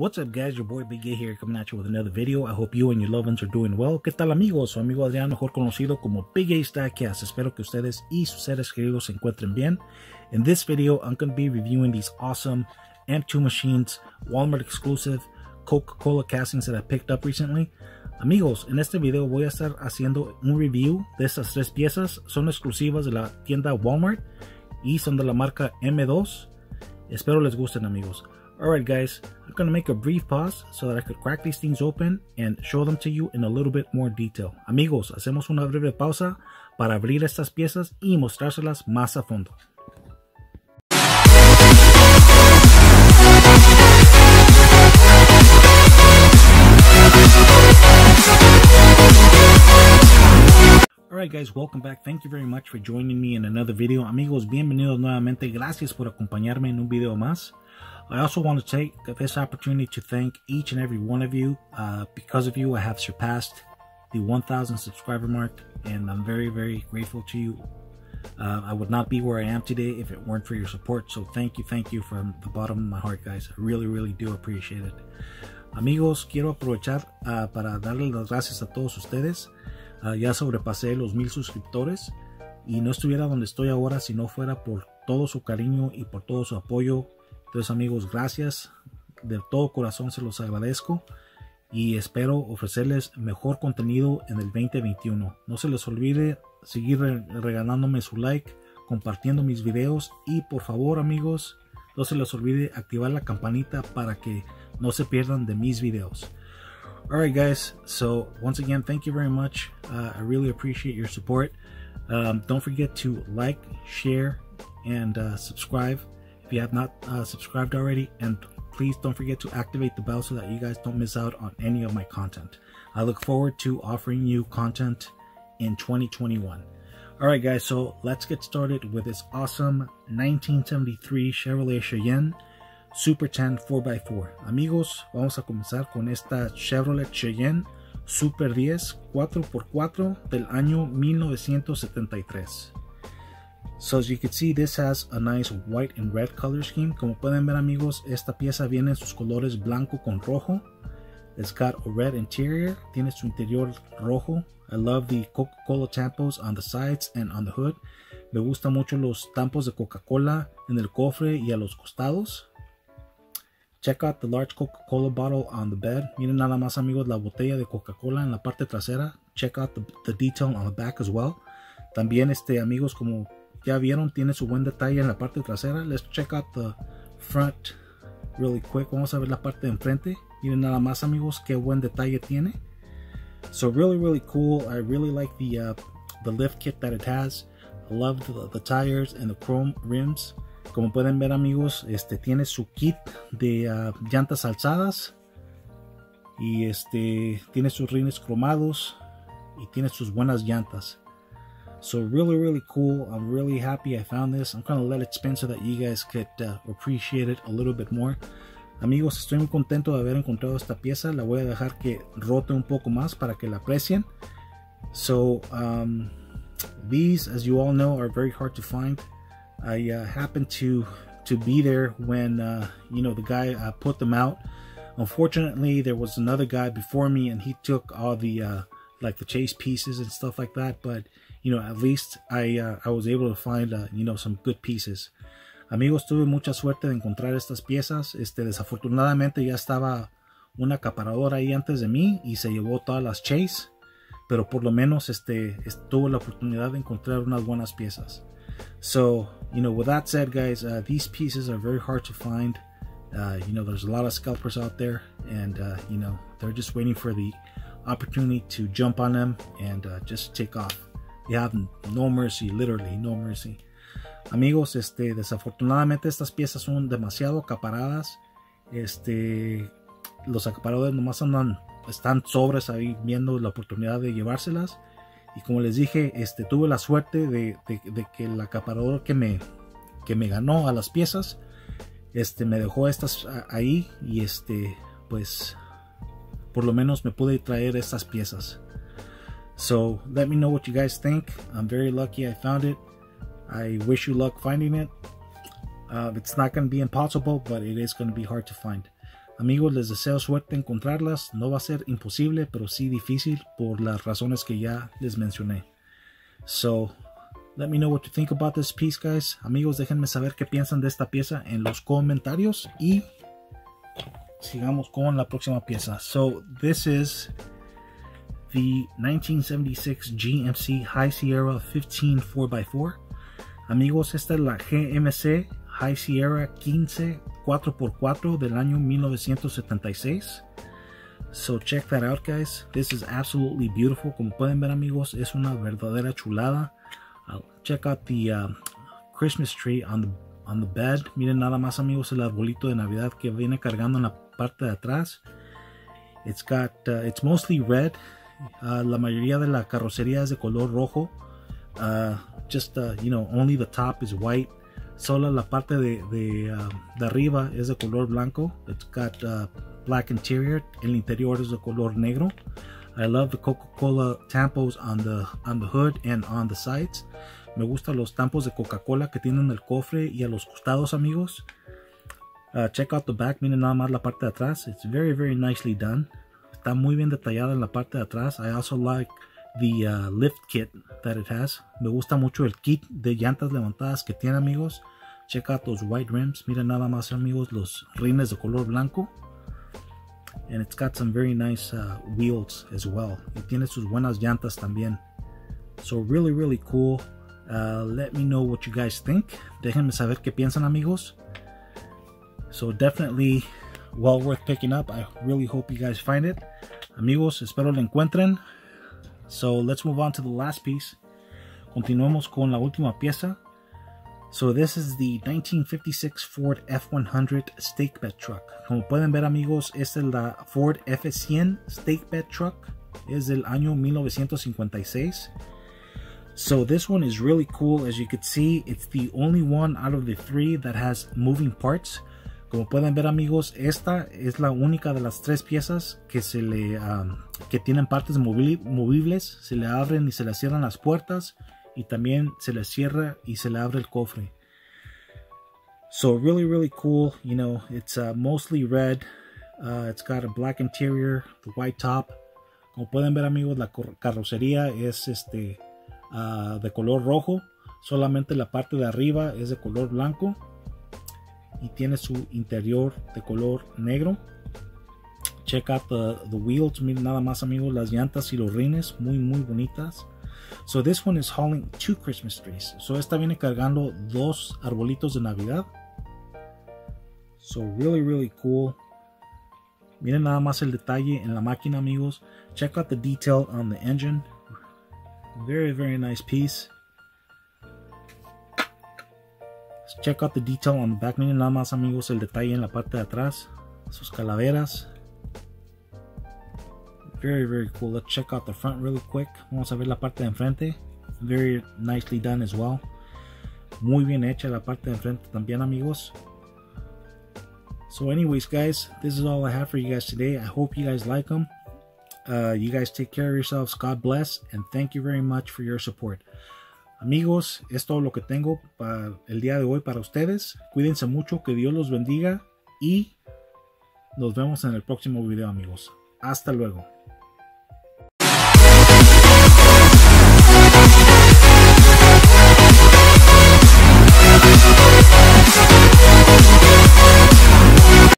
What's up guys, your boy Big A here coming at you with another video. I hope you and your loved ones are doing well. ¿Qué tal amigos? Su amigo Adrián, mejor conocido como Big A Stackcast. Espero que ustedes y sus seres queridos se encuentren bien. In this video, I'm going to be reviewing these awesome AMP2 machines, Walmart exclusive, Coca-Cola castings that I picked up recently. Amigos, en este video voy a estar haciendo un review de estas tres piezas. Son exclusivas de la tienda Walmart y son de la marca M2. Espero les gusten amigos. Alright guys, I'm going to make a brief pause so that I could crack these things open and show them to you in a little bit more detail. Amigos, hacemos una breve pausa para abrir estas piezas y mostrárselas más a fondo. Alright guys, welcome back. Thank you very much for joining me in another video. Amigos, bienvenidos nuevamente. Gracias por acompañarme en un video más. I also want to take this opportunity to thank each and every one of you. Uh, because of you, I have surpassed the 1,000 subscriber mark, and I'm very, very grateful to you. Uh, I would not be where I am today if it weren't for your support. So thank you, thank you from the bottom of my heart, guys. I really, really do appreciate it. Amigos, quiero aprovechar uh, para darles las gracias a todos ustedes. Uh, ya sobrepasé los mil suscriptores y no estuviera donde estoy ahora si no fuera por todo su cariño y por todo su apoyo entonces amigos, gracias. De todo corazón se los agradezco. Y espero ofrecerles mejor contenido en el 2021. No se les olvide seguir regalándome su like, compartiendo mis videos. Y por favor amigos, no se les olvide activar la campanita para que no se pierdan de mis videos. Alright guys, so once again, thank you very much. Uh, I really appreciate your support. Um, don't forget to like, share, and uh, subscribe if you have not uh, subscribed already and please don't forget to activate the bell so that you guys don't miss out on any of my content. I look forward to offering you content in 2021 all right guys so let's get started with this awesome 1973 chevrolet cheyenne super 10 4x4 amigos vamos a comenzar con esta chevrolet cheyenne super 10 4x4 del año 1973 So as you can see, this has a nice white and red color scheme. Como pueden ver amigos, esta pieza viene en sus colores blanco con rojo. It's got a red interior. Tiene su interior rojo. I love the Coca-Cola tampos on the sides and on the hood. Me gustan mucho los tampos de Coca-Cola en el cofre y a los costados. Check out the large Coca-Cola bottle on the bed. Miren nada más amigos la botella de Coca-Cola en la parte trasera. Check out the, the detail on the back as well. También este amigos como ya vieron, tiene su buen detalle en la parte trasera. Let's check out the front really quick. Vamos a ver la parte de enfrente. Miren nada más amigos, qué buen detalle tiene. So really, really cool. I really like the uh, the lift kit that it has. I love the, tires and the chrome rims. Como pueden ver amigos, este tiene su kit de uh, llantas alzadas. Y este tiene sus rines cromados. Y tiene sus buenas llantas. So really, really cool. I'm really happy I found this. I'm gonna let it spin so that you guys could uh, appreciate it a little bit more. Amigos, estoy muy contento de haber encontrado esta pieza. La voy a dejar que rote un poco más para que la aprecien. So, um, these, as you all know, are very hard to find. I uh, happened to to be there when uh, you know the guy uh, put them out. Unfortunately, there was another guy before me, and he took all the uh, like the chase pieces and stuff like that. But you know, at least I, uh, I was able to find, uh, you know, some good pieces. Amigos, tuve mucha suerte de encontrar estas piezas. Este, desafortunadamente ya estaba un acaparador ahí antes de mí y se llevó todas las Chase. Pero por lo menos este, tuve la oportunidad de encontrar unas buenas piezas. So, you know, with that said, guys, uh, these pieces are very hard to find. Uh, you know, there's a lot of scalpers out there, and uh, you know, they're just waiting for the opportunity to jump on them and uh, just take off. You have no mercy, literally, no mercy. Amigos, este, desafortunadamente estas piezas son demasiado acaparadas. Este, los acaparadores nomás andan, están sobres ahí viendo la oportunidad de llevárselas. Y como les dije, este, tuve la suerte de, que el acaparador que me, que me ganó a las piezas, este, me dejó estas ahí y este, pues, por lo menos me pude traer estas piezas. So let me know what you guys think. I'm very lucky I found it. I wish you luck finding it. Uh, it's not going to be impossible, but it is going to be hard to find. Amigos, les deseo suerte encontrarlas. No va a ser imposible, pero sí difícil por las razones que ya les mencioné. So, let me know what you think about this piece, guys. Amigos, déjenme saber qué piensan de esta pieza en los comentarios y sigamos con la próxima pieza. So, this is the 1976 GMC High Sierra 15 4x4. Amigos, esta es la GMC High Sierra 15 4x4 del año 1976. So check that out guys. This is absolutely beautiful. Como pueden ver amigos, es una verdadera chulada. Uh, check out the uh, Christmas tree on the, on the bed. Miren nada más amigos el arbolito de Navidad que viene cargando en la parte de atrás. It's got, uh, it's mostly red. La mayoría de la carrocería es de color rojo. Uh, just, uh, you know, only the top is white. Solo la parte de, de, um, arriba es de color blanco. It's got uh, black interior. El interior es de color negro. I love the Coca-Cola tampos on the, on the hood and on the sides. Me gustan los tampos de Coca-Cola que tienen el cofre y a los costados, amigos. Uh, check out the back. Miren nada más la parte de atrás. It's very, very nicely done. Está muy bien detallada en la parte de atrás. I also like the uh, lift kit that it has. Me gusta mucho el kit de llantas levantadas que tiene, amigos. Check out those white rims. Miren nada más, amigos, los rines de color blanco. And it's got some very nice uh, wheels as well. Y tiene sus buenas llantas también. So really, really cool. Uh, let me know what you guys think. Déjenme saber qué piensan, amigos. So definitely well worth picking up. I really hope you guys find it. Amigos, espero lo encuentren. So let's move on to the last piece. Continuemos con la última pieza. So this is the 1956 Ford F100 stake bed truck. Como pueden ver amigos, esta es la Ford F100 stake bed truck. Es del año 1956. So this one is really cool. As you can see, it's the only one out of the three that has moving parts. Como pueden ver amigos, esta es la única de las tres piezas que se le que tienen partes movibles. Se le abren y se le cierran las puertas y también se le cierra y se le abre el cofre. So really really cool. You know, it's uh, mostly red. Uh, it's got a black interior, the white top. Como pueden ver amigos, la carrocería es este uh, de color rojo. Solamente la parte de arriba es de color blanco y tiene su interior de color negro. Check out the, wheels, miren nada más amigos, las llantas y los rines, muy muy bonitas. So this one is hauling two Christmas trees. So esta viene cargando dos arbolitos de Navidad. So really really cool. Miren nada más el detalle en la máquina amigos. Check out the detail on the engine. Very very nice piece. Check out the detail on the back. Miren nada más amigos el detalle en la parte de atrás. Sus calaveras. Very, very cool. Let's check out the front really quick. Vamos a ver la parte de enfrente. Very nicely done as well. Muy bien hecha la parte de enfrente también amigos. So anyways guys, this is all I have for you guys today. I hope you guys like them. Uh, you guys take care of yourselves. God bless. And thank you very much for your support. Amigos, es todo lo que tengo para el día de hoy para ustedes. Cuídense mucho, que Dios los bendiga y nos vemos en el próximo video amigos. Hasta luego.